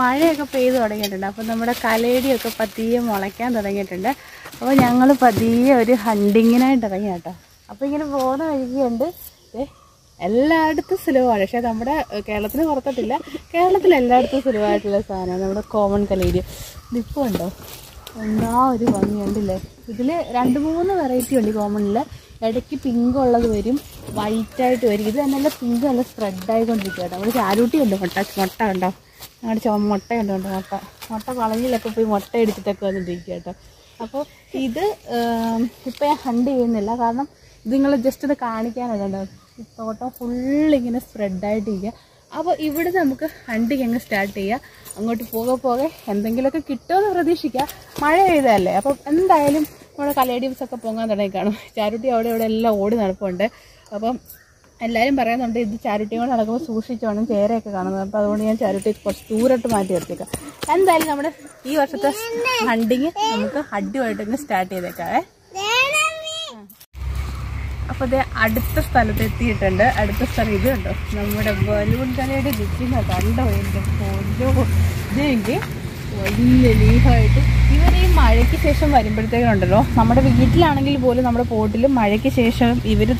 മഴയൊക്കെ പെയ്ത് തുടങ്ങിയിട്ടുണ്ട്. അപ്പോൾ നമ്മുടെ കലേടിയൊക്കെ പതിയെ മുളയ്ക്കാൻ തുടങ്ങിയിട്ടുണ്ട്. അപ്പോൾ ഞങ്ങൾ പതിയെ ഒരു ഹണ്ടിങ്ങിനായിട്ട് ഇറങ്ങി കേട്ടോ. അപ്പോൾ ഇങ്ങനെ പോകുന്ന വഴിക്കുണ്ട് എല്ലായിടത്തും സുലഭമാണ്. പക്ഷേ നമ്മുടെ കേരളത്തിന് പുറത്തിട്ടില്ല. കേരളത്തിൽ എല്ലായിടത്തും സുലഭമായിട്ടുള്ള സാധനമാണ് നമ്മുടെ കോമൺ കലേരി ഇതിപ്പോൾ ഉണ്ടോ? എന്താ ഒരു ഭംഗിയുണ്ടല്ലേ? ഇതിൽ രണ്ട് മൂന്ന് വെറൈറ്റി ഉണ്ട് കോമണിൽ ഇടയ്ക്ക് പിങ്ക് ഉള്ളത് വരും. വൈറ്റായിട്ട് വരും. ഇത് നല്ല പിങ്ക് നല്ല സ്പ്രെഡ് ആയിക്കൊണ്ടിരിക്കുക കേട്ടോ നമ്മൾ ചാരൂട്ടി ഉണ്ട് മുട്ട മുട്ട ഉണ്ടോ ഞങ്ങളുടെ ചുവ മുട്ടയുണ്ട് കേട്ടോ മുട്ട. മുട്ട വളഞ്ഞിലൊക്കെ പോയി മുട്ട എടുത്തിട്ടൊക്കെ വന്നിട്ടിരിക്കുക കേട്ടോ. അപ്പോൾ ഇത് ഇപ്പം ഞാൻ ഹണ്ട് ചെയ്യുന്നില്ല. കാരണം ഇത് നിങ്ങൾ ജസ്റ്റ് ഇത് കാണിക്കാനല്ലോ ഈ തോട്ടം ഫുള്ളിങ്ങനെ സ്പ്രെഡായിട്ടിരിക്കുക അപ്പോൾ ഇവിടെ നമുക്ക് ഹണ്ടിങ് അങ്ങ് സ്റ്റാർട്ട് ചെയ്യുക അങ്ങോട്ട് പോകെ പോകെ എന്തെങ്കിലുമൊക്കെ കിട്ടുമെന്ന് പ്രതീക്ഷിക്കുക. മഴ പെയ്തതല്ലേ? അപ്പോൾ എന്തായാലും നമ്മുടെ കലേഡിയംസൊക്കെ പൊങ്ങാൻ തുടങ്ങി കാണും ചാരുട്ടി അവിടെ ഇവിടെ എല്ലാം ഓടി നടപ്പുണ്ട്. അപ്പം എല്ലാവരും പറയുന്നുണ്ട് ഇത് ചാരിറ്റി കൊണ്ട് നടക്കുമ്പോൾ സൂക്ഷിച്ചോണം ചേരയൊക്കെ കാണുന്നത്. അപ്പോൾ അതുകൊണ്ട് ഞാൻ ചാരിറ്റി കുറച്ച് ദൂരോട്ട് മാറ്റി നിർത്തിക്കാം എന്തായാലും നമ്മുടെ ഈ വർഷത്തെ ഹണ്ടിങ് നമുക്ക് അടിപൊളിയായിട്ട് സ്റ്റാർട്ട് ചെയ്തേക്കാവേ. അപ്പോൾ ഇത് അടുത്ത സ്ഥലത്ത് എത്തിയിട്ടുണ്ട്. അടുത്ത സ്ഥലം ഇത് കണ്ടോ? നമ്മുടെ ബലൂൺ കലയുടെ നിൽക്കുന്ന കണ്ടോ? എന്റെ പൊന്നോ. ഇതെങ്കിൽ വലിയ ലീഹായിട്ട് ഇവർ മഴയ്ക്ക് ശേഷം വരുമ്പോഴത്തേക്കുണ്ടല്ലോ. നമ്മുടെ വീട്ടിലാണെങ്കിൽ പോലും നമ്മുടെ പോട്ടിൽ മഴയ്ക്ക് ശേഷം ഇവർ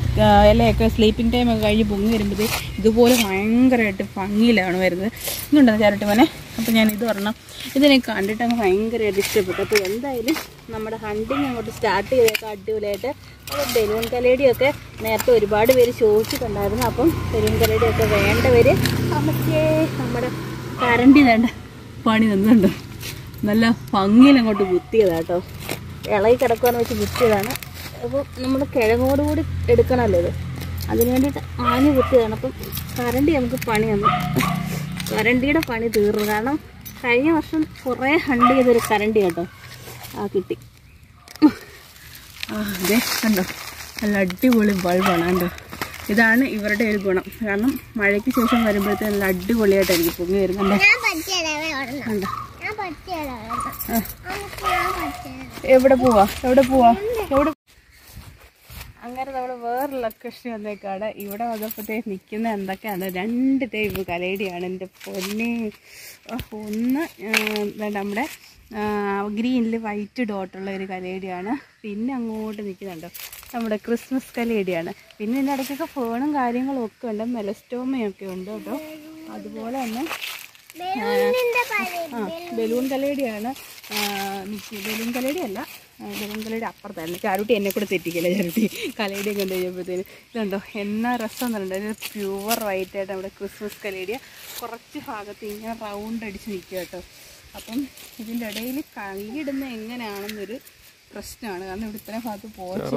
ഇലയൊക്കെ സ്ലീപ്പിംഗ് ടൈം ഒക്കെ കഴിഞ്ഞ് പൊങ്ങി വരുമ്പോൾ ഇതുപോലെ ഭയങ്കരമായിട്ട് ഭംഗിയിലാണ് വരുന്നത്. ഇന്നുണ്ടെന്ന് ചാരട്ടി മോനെ? അപ്പോൾ ഞാൻ ഇത് പറഞ്ഞാൽ ഇതിനെ കണ്ടിട്ട് അങ്ങ് ഭയങ്കരമായിട്ട് ഇഷ്ടപ്പെട്ടു. അപ്പോൾ എന്തായാലും നമ്മുടെ ഹണ്ടിങ് അങ്ങോട്ട് സ്റ്റാർട്ട് ചെയ്തേക്കാം അടിപൊളിയായിട്ട്. അപ്പോൾ ബലൂൺ കലേടിയൊക്കെ നേരത്തെ ഒരുപാട് പേര് ചോദിച്ചിട്ടുണ്ടായിരുന്നു. അപ്പം ബലൂൺ കലേടിയൊക്കെ വേണ്ടവർ നമുക്ക് നമ്മുടെ കറണ്ടി വേണ്ട പണി നിന്നുണ്ട് നല്ല ഭംഗിയിൽ അങ്ങോട്ട് കുത്തിയതാട്ടോ. ഇളകി കിടക്കുവാന്ന് വെച്ച് കുത്തിയതാണ്. അപ്പോൾ നമ്മൾ കിഴങ്ങോട് കൂടി എടുക്കണമല്ലോ ഇത്. അതിന് വേണ്ടിയിട്ട് ആഞ്ഞു കുത്തിയതാണ്. അപ്പം കരണ്ടി നമുക്ക് പണി തന്നു. കരണ്ടിയുടെ പണി തീർന്നു. കാരണം കഴിഞ്ഞ വർഷം കുറേ ഹണ്ട് ചെയ്തൊരു കരണ്ടി കേട്ടോ ആ കിട്ടി. ആ അതെ കണ്ടോ? നല്ല അടിപൊളി ബൾബാണ് കണ്ടോ? ഇതാണ് ഇവരുടെ ഒരു ഗുണം. കാരണം മഴയ്ക്ക് ശേഷം വരുമ്പോഴത്തേക്ക് നല്ല അടിപൊളിയായിട്ടായിരിക്കും പൊങ്ങി വരുന്നുണ്ടോ കണ്ടോ? എവിടെ പോവാ? എവിടെ പോവാ? എവിടെ അങ്ങനെ നമ്മൾ വേറെ ലൊക്കേഷൻ വന്നേക്കാണ്. ഇവിടെ വന്നപ്പോഴത്തേക്ക് നിൽക്കുന്ന എന്തൊക്കെയാണ്? രണ്ട് ടൈപ്പ് കലേടിയാണ് എന്റെ പൊന്നെ. ഒന്ന് നമ്മുടെ ഗ്രീനിൽ വൈറ്റ് ഡോട്ടുള്ള ഒരു കലേടിയാണ്. പിന്നെ അങ്ങോട്ട് നിൽക്കുന്നുണ്ടോ നമ്മുടെ ക്രിസ്മസ് കലേടിയാണ്. പിന്നെ ഇതിന്റെ ഇടയ്ക്കൊക്കെ ഫോണും കാര്യങ്ങളും ഒക്കെ ഉണ്ട്. മെലസ്റ്റോമയൊക്കെ ഉണ്ട് കേട്ടോ. അതുപോലെ തന്നെ ബലൂൺ കലേടിയാണ്. ബലൂൺ കലേടി അല്ല ബലൂൺ കലേടി അപ്പുറത്തായിരുന്നു ചാരുട്ടി എന്നെ കൂടെ തെറ്റിക്കല്ലേ ചാരുട്ടി? കലേടിയും കണ്ടു കഴിഞ്ഞപ്പോഴത്തേന് ഇതുണ്ടോ? എന്നാ രസം എന്നുണ്ട് പ്യുവർ വൈറ്റ് ആയിട്ട് നമ്മുടെ ക്രിസ്മസ് കലേടിയ കുറച്ച് ഭാഗത്ത് ഇങ്ങനെ റൗണ്ട് അടിച്ച് നിൽക്കുക കേട്ടോ. അപ്പം ഇതിന്റെ ഇടയിൽ കൈയിടുന്ന എങ്ങനെയാണെന്നൊരു പ്രശ്നമാണ്. കാരണം ഇവിടെ ഇത്രയും ഭാഗത്ത് പോച്ചു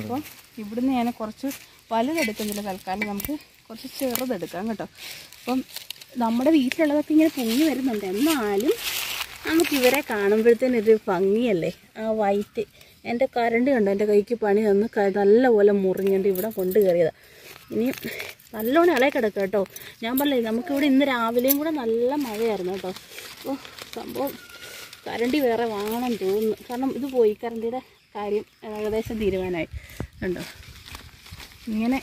അപ്പം ഇവിടുന്ന് ഞാൻ കുറച്ച് വലുതെടുക്കുന്നില്ല തൽക്കാലം. നമുക്ക് കുറച്ച് ചെറുതെടുക്കാം കേട്ടോ. അപ്പം നമ്മുടെ വീട്ടിലുള്ളതൊക്കെ ഇങ്ങനെ പൊങ്ങി വരുന്നുണ്ട്. എന്നാലും നമുക്ക് ഇവരെ കാണുമ്പോഴത്തേന് ഒരു ഭംഗിയല്ലേ? ആ വൈറ്റ്. എന്റെ കരണ്ട് കണ്ടോ? എന്റെ കൈക്ക് പണി തന്ന് നല്ലപോലെ മുറിഞ്ഞിട്ട് ഇവിടെ കൊണ്ട് കയറിയതാണ് ഇനി നല്ലോണം ഇളയെ കിടക്കുക കേട്ടോ. ഞാൻ പറഞ്ഞില്ലേ നമുക്കിവിടെ ഇന്ന് രാവിലെയും കൂടെ നല്ല മഴയായിരുന്നു കേട്ടോ. അപ്പോൾ സംഭവം കരണ്ടി വേറെ വാങ്ങണം തോന്നുന്നു. കാരണം ഇത് പോയി കരണ്ടിയുടെ കാര്യം ഏകദേശം തീരുമാനമായി. കണ്ടോ? ഇങ്ങനെ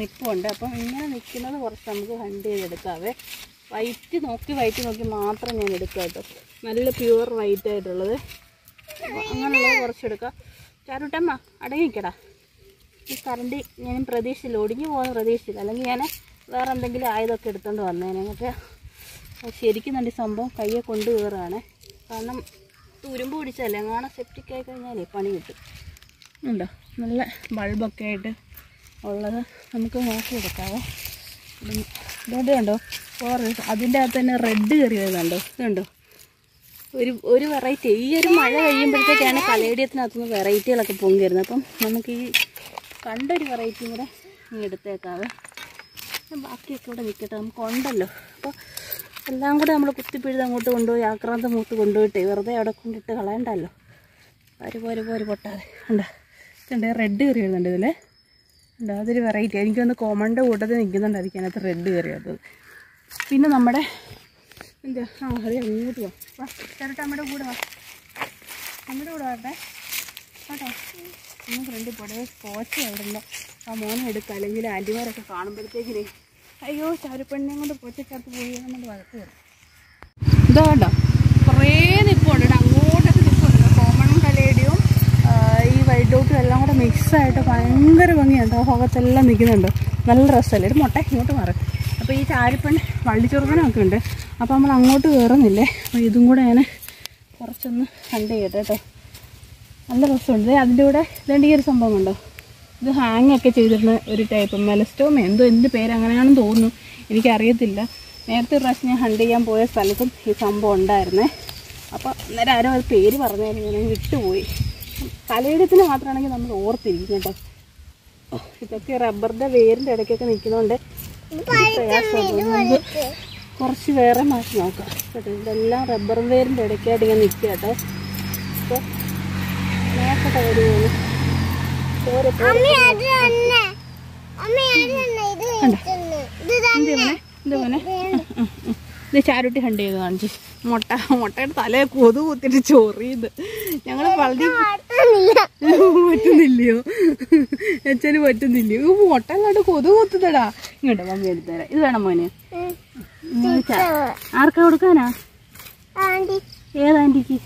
നിൽപ്പുണ്ട് അപ്പം ഇങ്ങനെ നിൽക്കുന്നത് കുറച്ച് നമുക്ക് ഹണ്ട് ചെയ്തെടുക്കാവേ. വൈറ്റ് നോക്കി വൈറ്റ് നോക്കി മാത്രം ഞാൻ എടുക്കാം കേട്ടോ. നല്ല പ്യുവർ വൈറ്റ് ആയിട്ടുള്ളത്. അങ്ങനെയുള്ളത് കുറച്ചെടുക്കാം. ചാരുട്ടമ്മ അടങ്ങി നിൽക്കടാ ഈ കറണ്ട് ഞാൻ പ്രതീക്ഷിച്ചില്ല. ഒടിഞ്ഞു പോകുന്ന പ്രതീക്ഷിച്ചില്ല. അല്ലെങ്കിൽ ഞാൻ വേറെ എന്തെങ്കിലും ആയതൊക്കെ എടുത്തോണ്ട് വന്നേനെ. ഞങ്ങൾക്ക് ശരിക്കും നല്ല സംഭവം കയ്യെ കൊണ്ട് കയറുകയാണ് കാരണം തുരുമ്പ് പിടിച്ചല്ലേ? അങ്ങനെ സെപ്റ്റിക് ആയി കഴിഞ്ഞാലേ പണി കിട്ടും. ഉണ്ടോ? നല്ല ബൾബൊക്കെ ആയിട്ട് ഉള്ളത് നമുക്ക് നോക്കിയെടുക്കാവേ. ഇതുകൊണ്ട് കണ്ടോ? വേറെ അതിന്റെ അകത്ത് തന്നെ റെഡ് കയറി വരുന്നുണ്ടോ. ഇതുണ്ടോ? ഒരു ഒരു വെറൈറ്റി ഈ ഒരു മഴ കഴിയുമ്പോഴത്തേക്കാണ് കലേഡിയത്തിനകത്തുനിന്ന് വെറൈറ്റികളൊക്കെ പൊങ്ങി വരുന്നത്. അപ്പം നമുക്ക് ഈ കണ്ടൊരു വെറൈറ്റിയും കൂടെ ഇനി എടുത്തേക്കാവേ. ബാക്കിയൊക്കെ ഇവിടെ നിൽക്കട്ടെ നമുക്ക് ഉണ്ടല്ലോ. അപ്പോൾ എല്ലാം കൂടെ നമ്മൾ കുത്തിപ്പിഴുത് അങ്ങോട്ട് കൊണ്ടുപോയി ആക്രാന്ത മൂത്ത് കൊണ്ടുപോയിട്ട് വെറുതെ അവിടെ കൊണ്ടിട്ട് കളയണ്ടല്ലോ. ഒരു പോര് പോരെ പൊട്ടാതെ. ഉണ്ടോ റെഡ് കയറി വരുന്നുണ്ട് ഇതിൽ അതൊരു വെറൈറ്റി എനിക്കൊന്ന് കോമണിന്റെ കൂട്ടത്തിൽ നിൽക്കുന്നുണ്ടായിരിക്കും. അതിനകത്ത് റെഡ് കയറിയത് പിന്നെ നമ്മുടെ എന്താ? ആ അതെ അങ്ങോട്ട് വാ. വാ നമ്മുടെ കൂടെ വാ. നമ്മുടെ കൂടെ വരട്ടെ. കേട്ടോ? ഒന്ന് ഫ്രണ്ട് പോടെ കോച്ച അവിടെ ഉണ്ട് ആ മോനെ എടുക്കുക അല്ലെങ്കിൽ ആന്റിമാരൊക്കെ കാണുമ്പോഴത്തേക്കിനെ അയ്യോ ചാരുപ്പെണ്ണിനെ കൊണ്ട് പോച്ചക്കകത്ത് പോയി നമ്മൾ വഴക്ക് വരും ഇതാ കേട്ടോ കുറേ നിൽപ്പുണ്ട് കേട്ടോ അങ്ങോട്ടൊക്കെ നിൽപ്പുണ്ട് കോമണും കലേഡിയും ഈ വൈഡോട്ടും എല്ലാം കൂടെ മിക്സായിട്ട് ഭയങ്കര ഭംഗിയുണ്ട് ആ ഭാഗത്തെല്ലാം നിൽക്കുന്നുണ്ട്. നല്ല രസമല്ലേ? ഒരു മുട്ട ഇങ്ങോട്ട് മാറും. അപ്പോൾ ഈ ചാരിപ്പൺ വള്ളിച്ചുറുക്കനൊക്കെ ഉണ്ട്. അപ്പോൾ നമ്മൾ അങ്ങോട്ട് കയറുന്നില്ലേ? അപ്പോൾ ഇതും കൂടെ ഞാൻ കുറച്ചൊന്ന് കണ്ട് ചെയ്യട്ടെ കേട്ടോ. നല്ല രസമുണ്ട്. അതിന്റെ കൂടെ ഇതേണ്ട ഈ ഒരു സംഭവം ഉണ്ടോ ഇത് ഹാങ് ഒക്കെ ചെയ്തിരുന്ന ഒരു ടൈപ്പ് മെലസ്റ്റോമ എന്തോ എന്ത് പേര് അങ്ങനെയാണെന്ന് തോന്നുന്നു. എനിക്കറിയത്തില്ല. നേരത്തെ ഒരു പ്രാവശ്യം ഞാൻ ഹണ്ട് ചെയ്യാൻ പോയ സ്ഥലത്തും ഈ സംഭവം ഉണ്ടായിരുന്നേ. അപ്പോൾ അന്നേരം ആരോ അത് പേര് പറഞ്ഞായിരുന്നു. ഞാൻ വിട്ടുപോയി. കലയിടത്തിന് മാത്രമാണെങ്കിൽ നമ്മൾ ഓർത്തിരിക്കും കേട്ടോ. ഇതൊക്കെ റബ്ബറിന്റെ വേരിന്റെ ഇടയ്ക്കൊക്കെ നിൽക്കുന്നതുകൊണ്ട് കുറച്ച് വേറെ മാറ്റി നോക്കാം. കേട്ടോ ഇതെല്ലാം റബ്ബർ വേരിന്റെ ഇടയ്ക്കായിട്ട് ഇങ്ങനെ നിൽക്കുക കേട്ടോ. അപ്പോൾ നോക്കട്ടെ ഇത് എന്ത് മോനെ? മോനെ. ഇത് ചാരുട്ടി ഹണ്ട് ചെയ്ത് കാണിച്ചു. മുട്ട മുട്ടയുടെ തല കൊതു കുത്തിട്ട് ചൊറിയത് ഞങ്ങൾ വളരെ പറ്റുന്നില്ലയോ? അച്ഛന് പറ്റുന്നില്ലയോ? മുട്ട അങ്ങോട്ട് കൊതു കുത്തുന്നടാ ഇങ്ങോട്ട് മമ്മി എടുത്തുതരാം ഇത് വേണം മോനെ. ആർക്കാ കൊടുക്കാനാ? ഏതാണ്ടിക്ക്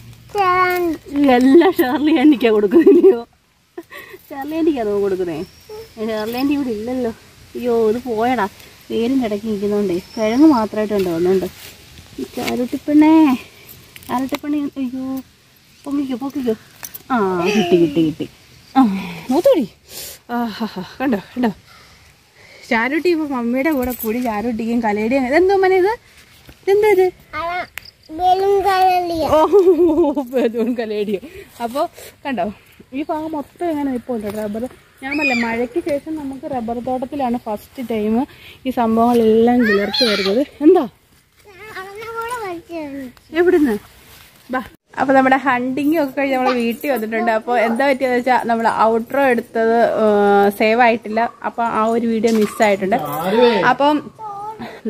എല്ലാം ഷേർലി ആന്റിക്കാ കൊടുക്കുന്നില്ലയോ? ഷേർലി ആന്റിക്കാണോ കൊടുക്കുന്നേ. ഷേർലി ആന്റി ഇവിടെ ഇല്ലല്ലോ. അയ്യോ ഇത് പോയടാ. വേരിന്റെ ഇടയ്ക്ക് നിൽക്കുന്നോണ്ടേ കിഴങ്ങ് മാത്രമായിട്ടുണ്ട് ഒന്നുണ്ട്. ചാരുട്ടിപ്പെണ്ണേ അരട്ടിപ്പണി അയ്യോ പൊങ്ങിക്കോ പൊക്കിക്കോ. ആ കിട്ടി കിട്ടി കിട്ടി. ആ മൂത്തോടി. ആ ഹാ കണ്ടോ കണ്ടോ. ചാരുട്ടി ഇപ്പോൾ മമ്മിയുടെ കൂടെ കൂടി ചാരുട്ടിക്കും കലയുടെയും ഇതെന്തോ മനെ ഇത്? ഇതെന്താ ഇത്? ഓ ബലൂൺ കലേഡിയോ അപ്പോൾ കണ്ടോ ഈ ഭാഗം മൊത്തം ഇങ്ങനെ നിൽപ്പുണ്ട്. റബ്ബർ. ഞാൻ പറഞ്ഞ മഴയ്ക്ക് ശേഷം നമുക്ക് റബ്ബർ തോട്ടത്തിലാണ് ഫസ്റ്റ് ടൈം ഈ സംഭവങ്ങളെല്ലാം കിളർത്ത് വരുന്നത്. എന്താ? എവിടുന്ന്? ബാ. അപ്പോൾ നമ്മുടെ ഹണ്ടിങ് ഒക്കെ കഴിഞ്ഞ് നമ്മൾ വീട്ടിൽ വന്നിട്ടുണ്ട്. അപ്പോൾ എന്താ പറ്റിയെന്ന് വെച്ചാൽ നമ്മൾ ഔട്ട്രോ എടുത്തത് സേവ് ആയിട്ടില്ല. അപ്പോൾ ആ ഒരു വീഡിയോ മിസ്സായിട്ടുണ്ട് അപ്പം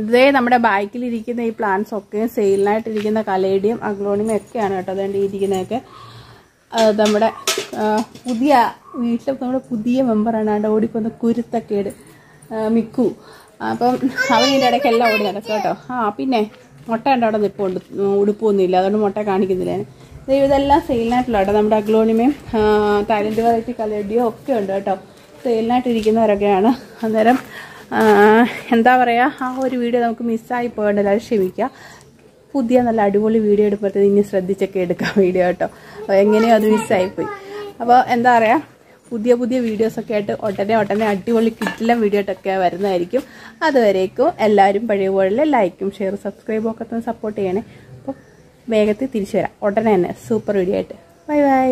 ഇതേ നമ്മുടെ ബാക്കിലിരിക്കുന്ന ഈ പ്ലാന്റ്സ് ഒക്കെ സെയിലിനായിട്ടിരിക്കുന്ന കലേഡിയം അഗ്ലോണിയും ഒക്കെയാണ് കേട്ടോ. അതുകൊണ്ട് ഇരിക്കുന്നതൊക്കെ. നമ്മുടെ പുതിയ വീട്ടിൽ നമ്മുടെ പുതിയ മെമ്പറാണ് അവിടെ ഓടിക്കുന്ന കുരുത്തക്കേട് മിക്കു. അപ്പം അവൻ ഇതിന്റെ ഇടയ്ക്ക് എല്ലാം ഓടി നടക്കും കേട്ടോ. ആ പിന്നെ മുട്ട ഉണ്ട് അവിടെ നിൽപ്പുണ്ട് ഉടുപ്പൊന്നുമില്ല. അതുകൊണ്ട് മുട്ട കാണിക്കുന്നില്ല. ഇതെല്ലാം സെയിലിനായിട്ടുള്ള കേട്ടോ. നമ്മുടെ അഗ്ലോണിമയും ടാലന്റ് വെറൈറ്റി കലേഡിയോ ഒക്കെ ഉണ്ട് കേട്ടോ. സെയിലിനായിട്ടിരിക്കുന്നവരൊക്കെയാണ്. അന്നേരം എന്താ പറയുക ആ ഒരു വീഡിയോ നമുക്ക് മിസ്സായി പോകേണ്ടത് ക്ഷമിക്കുക. പുതിയ നല്ല അടിപൊളി വീഡിയോ എടുക്കുമ്പോഴത്തേക്ക് ഇനി ശ്രദ്ധിച്ചൊക്കെ എടുക്കാം വീഡിയോ കേട്ടോ. എങ്ങനെയോ അത് മിസ്സായിപ്പോയി അപ്പോൾ എന്താ പറയുക പുതിയ പുതിയ വീഡിയോസൊക്കെ ആയിട്ട് ഒട്ടനെ ഒട്ടനെ അടിപൊളി കിട്ടില്ല വീഡിയോ ആയിട്ടൊക്കെ വരുന്നതായിരിക്കും. അതുവരേക്കും എല്ലാവരും പഴയ പോലെ ലൈക്കും ഷെയർ സബ്സ്ക്രൈബും ഒക്കെ തന്നെ സപ്പോർട്ട് ചെയ്യണേ. അപ്പോൾ വേഗത്തിൽ തിരിച്ചു വരാം. ഉടനെ തന്നെ സൂപ്പർ വീഡിയോ ആയിട്ട്. Bye bye